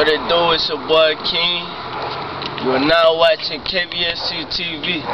What it do? It's your boy King. You are now watching KVSU TV.